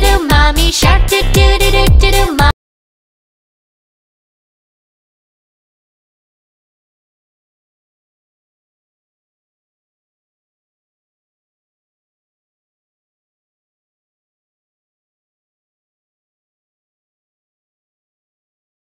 do my